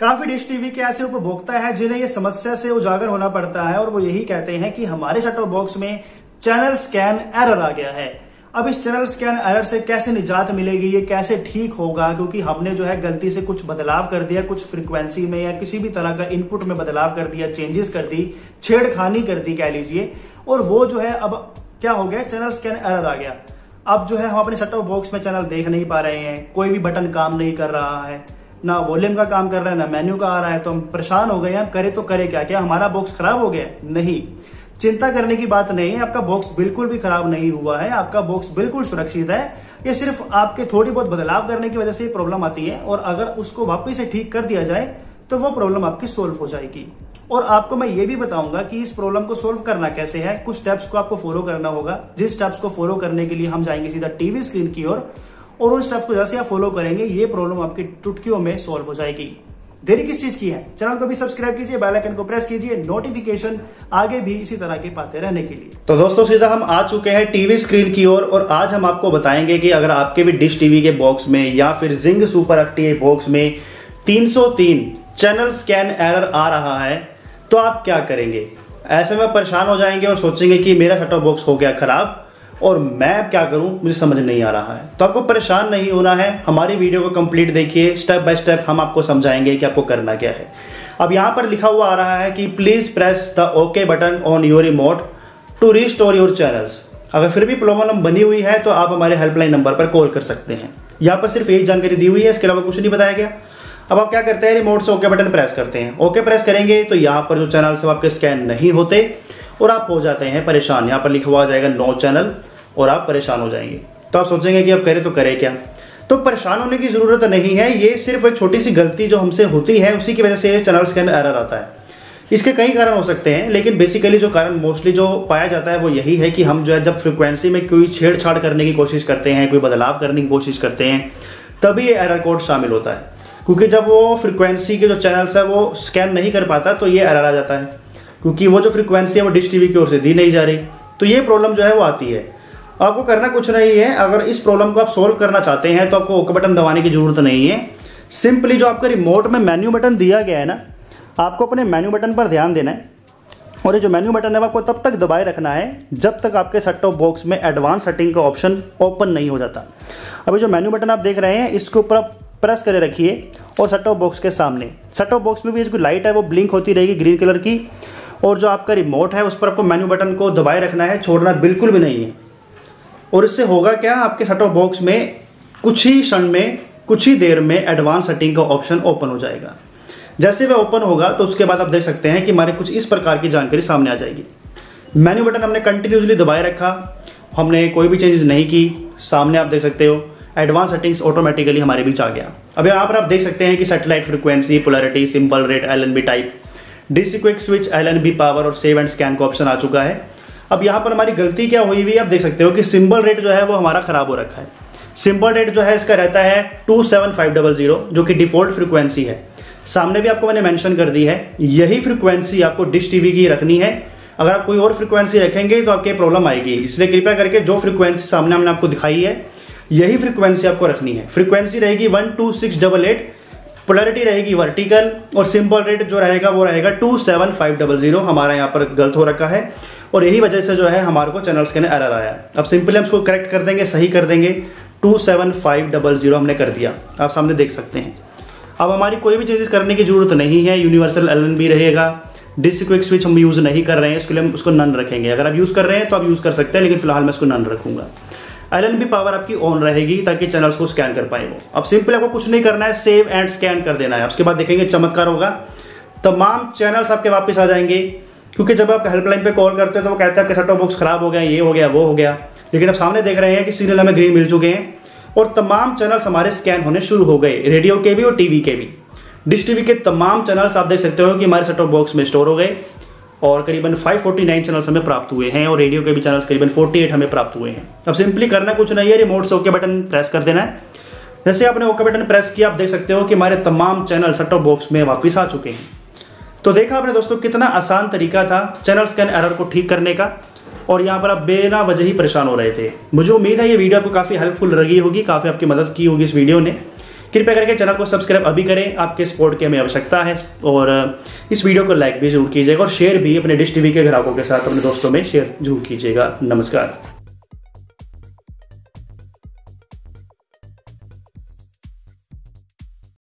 काफ़ी dish TV के ऐसे उपभोक्ता है जिन्हें ये समस्या से उजागर होना पड़ता है और वो यही कहते हैं कि हमारे सेटअप बॉक्स में चैनल स्कैन एरर आ गया है। अब इस चैनल स्कैन एरर से कैसे निजात मिलेगी, ये कैसे ठीक होगा? क्योंकि हमने जो है गलती से कुछ बदलाव कर दिया, कुछ फ्रीक्वेंसी में या किसी भी तरह का इनपुट में बदलाव कर दिया चेंजेस कर दी, छेड़खानी कर दी कह लीजिए। और वो जो है अब क्या हो गया? चैनल स्कैन एरर आ गया। अब जो है हम अपने सेटअप बॉक्स में चैनल देख नहीं पा रहे हैं, कोई भी बटन काम नहीं कर रहा है। ना वॉल्यूम का काम कर रहा है, ना मेन्यू का आ रहा है तो हम परेशान हो गए हैं करे तो करे क्या क्या हमारा बॉक्स खराब हो गया नहीं। चिंता करने की बात नहीं है, आपका बॉक्स बिल्कुल भी खराब नहीं हुआ है, आपका बॉक्स बिल्कुल सुरक्षित है। ये सिर्फ़ आपके थोड़ी बहुत बदलाव करने की वजह से प्रॉब्लम आती है, और अगर उसको वापिस से ठीक कर दिया जाए तो वो प्रॉब्लम आपकी सोल्व हो जाएगी। और आपको मैं ये भी बताऊँगा कि इस प्रॉब्लम को सोल्व करना कैसे है? कुछ स्टेप्स को आपको फॉलो करना होगा। जिस स्टेप्स को फॉलो करने के लिए हम जाएँगे सीधा टीवी स्क्रीन की ओर और उन स्टेप को जैसे आप फॉलो करेंगे ये प्रॉब्लम आपकी टुटकियों में सॉल्व हो जाएगी। देरी किस चीज़ की है? चैनल को भी सब्सक्राइब कीजिए बेल आइकन को प्रेस कीजिए नोटिफिकेशन आगे भी इसी तरह के पाते रहने के लिए। तो दोस्तों सीधा हम आ चुके हैं टीवी स्क्रीन की ओर और, और आज हम आपको बताएँगे कि अगर आपके भी डिश टीवी के बॉक्स में या फिर जिंग सुपर एफ़ बॉक्स में 303 चैनल स्कैन एरर आ रहा है तो आप क्या करेंगे? ऐसे में परेशान हो जाएँगे और सोचेंगे कि मेरा सेटअप बॉक्स हो गया खराब। और मैं क्या करूँ? मुझे समझ नहीं आ रहा है। तो आपको परेशान नहीं होना है? हमारी वीडियो को कंप्लीट देखिए। स्टेप बाय स्टेप हम आपको समझाएँगे कि आपको करना क्या है। अब यहाँ पर लिखा हुआ आ रहा है कि please press the okay button on your remote to restore your channels अगर फिर भी प्रॉब्लम बनी हुई है तो आप हमारे हेल्पलाइन नंबर पर कॉल कर सकते हैं। यहाँ पर सिर्फ़ एक जानकारी दी हुई है, इसके अलावा कुछ नहीं बताया गया। अब आप क्या करते हैं? रिमोट से ओके बटन प्रेस करते हैं। ओके प्रेस करेंगे तो यहाँ पर जो चैनल सब आपके स्कैन नहीं होते और आप हो जाते हैं परेशान। यहाँ पर लिखा हुआ जाएगा नो चैनल और आप परेशान हो जाएँगे। तो आप सोचेंगे कि अब करें तो करें क्या? तो परेशान होने की ज़रूरत नहीं है, ये सिर्फ़ एक छोटी सी गलती जो हमसे होती है, उसी की वजह से चैनल स्कैन एरर आता है। इसके कई कारण हो सकते हैं, लेकिन बेसिकली जो कारण मोस्टली जो पाया जाता है वो यही है कि हम जो है, जब फ्रिक्वेंसी में कोई छेड़छाड़ करने की कोशिश करते हैं, कोई बदलाव करने की कोशिश करते हैं, तभी ये एरर कोड शामिल होता है। क्योंकि जब वो फ्रिक्वेंसी के जो चैनल्स है, वो स्कैन नहीं कर पाता तो ये एरर आ जाता है। क्योंकि वो जो फ्रिक्वेंसी है, वो डिश टीवी की ओर से दी नहीं जा रही। तो ये प्रॉब्लम जो है, वो आती है। आपको करना कुछ नहीं है। अगर इस प्रॉब्लम को आप सोल्व करना चाहते हैं तो आपको ओके बटन दबाने की ज़रूरत नहीं है। सिंपली जो आपका रिमोट में मेन्यू बटन दिया गया है ना, आपको अपने मेन्यू बटन पर ध्यान देना है। और ये जो मेन्यू बटन है, आपको तब तक दबाए रखना है, जब तक आपके सेट टॉप बॉक्स में एडवांस सेटिंग का ऑप्शन ओपन नहीं हो जाता। अभी जो मेन्यू बटन आप देख रहे हैं, इसके ऊपर आप प्रेस करे रखिए और सेट टॉप बॉक्स के सामने। सेट टॉप बॉक्स में भी जो लाइट है, वो ब्लिंक होती रहेगी ग्रीन कलर की। और जो आपका रिमोट है, उस पर आपको मेन्यू बटन को दबाए रखना है, छोड़ना बिल्कुल भी नहीं है। और इससे होगा क्या? आपके सेट ऑफ़ बॉक्स में कुछ ही क्षण में, कुछ ही देर में एडवांस सेटिंग का ऑप्शन ओपन हो जाएगा। जैसे वह ओपन होगा तो उसके बाद आप देख सकते हैं कि हमारे कुछ इस प्रकार की जानकारी सामने आ जाएगी। मेन्यू बटन हमने कंटिन्यूसली दबाए रखा। हमने कोई भी चेंजेस नहीं की। सामने आप देख सकते हो एडवांस सेटिंग्स ऑटोमेटिकली हमारे बीच आ गया। अब यहाँ पर आप देख सकते हैं कि satellite frequency polarity simple rate LNB type DC quick switch LNB power और सेव एंड स्कैन का ऑप्शन आ चुका है। अब यहाँ पर हमारी गलती क्या हुई हुई आप देख सकते हो कि सिंबल रेट जो है वो हमारा खराब हो रखा है। सिंबल रेट जो है इसका रहता है two seven five double zero, जो कि डिफ़ॉल्ट फ्रिक्वेंसी है। सामने भी आपको मैंने मेंशन कर दी है, यही फ्रिक्वेंसी आपको डिश टीवी की रखनी है। अगर आप कोई और फ्रिक्वेंसी रखेंगे तो आपके प्रॉब्लम आएगी। इसलिए कृपया करके जो फ्रिक्वेंसी सामने हमने आपको दिखाई है, यही फ्रिक्वेंसी आपको रखनी है। फ्रिक्वेंसी रहेगी one two six double eight, polarity रहेगी वर्टिकल, और सिंपल रेट जो रहेगा वो रहेगा two seven five double zero. हमारा यहाँ पर गलत हो रखा है। और यही वजह से जो है हमारे को चैनल्स के एरर आया। अब सिंपली हम उसको करेक्ट कर देंगे, सही कर देंगे। Two seven five double zero हमने कर दिया। आप सामने देख सकते हैं। अब हमारी कोई भी चेंजेस करने की ज़रूरत नहीं है। यूनिवर्सल एल भी रहेगा। डिस्क क्विक स्विच हम यूज़ नहीं कर रहे हैं। इसके लिए हम उसको नन रखेंगे। अगर आप यूज़ कर रहे हैं तो आप यूज़ कर सकते हैं, लेकिन फ़िलहाल मैं इसको नन रखूँगा। एल पावर आपकी ऑन रहेगी ताकि चैनल्स को स्कैन कर पाए वो। अब सिंपल आपको कुछ नहीं करना है सेव एंड स्कैन कर देना है। उसके बाद देखेंगे, चमत्कार होगा। तमाम चैनल्स आपके वापस आ जाएँगे। क्योंकि जब आप हेल्पलाइन पे कॉल करते हो तो वो कहते हैं, आपके सेटअप बॉक्स खराब हो गया, ये हो गया, वो हो गया. लेकिन आप सामने देख रहे हैं कि सीरियल हमें ग्रीन मिल चुके हैं और तमाम चैनल्स हमारे स्कैन होने शुरू हो गए रेडियो के भी और टीवी के भी। डिश टीवी के तमाम चैनल्स आप देख सकते हो कि हमारे सेटअप बॉक्स में स्टोर हो गए और करीबन 549 चैनल्स हमें प्राप्त हुए हैं और रेडियो के भी चैनल्स करीबन 48 हमें प्राप्त हुए हैं। अब सिंपली करना कुछ नहीं है रिमोट से ओके बटन प्रेस कर देना है। जैसे आपने ओके बटन प्रेस किया, आप देख सकते हो कि हमारे तमाम चैनल सेटअप बॉक्स में वापस आ चुके हैं। तो देखा आपने दोस्तों कितना आसान तरीका था चैनल स्कैन एरर को ठीक करने का, और यहाँ पर आप बेना वजह ही परेशान हो रहे थे। मुझे उम्मीद है ये वीडियो आपको काफ़ी हेल्पफुल लगी होगी, काफ़ी आपकी मदद की होगी इस वीडियो ने। कृपया करके चैनल को सब्सक्राइब अभी करें, आपके सपोर्ट की हमें आवश्यकता है, और इस वीडियो को लाइक भी ज़रूर कीजिएगा, और शेयर भी अपने डिश टीवी के ग्राहकों के साथ अपने दोस्तों में शेयर ज़रूर कीजिएगा। नमस्कार।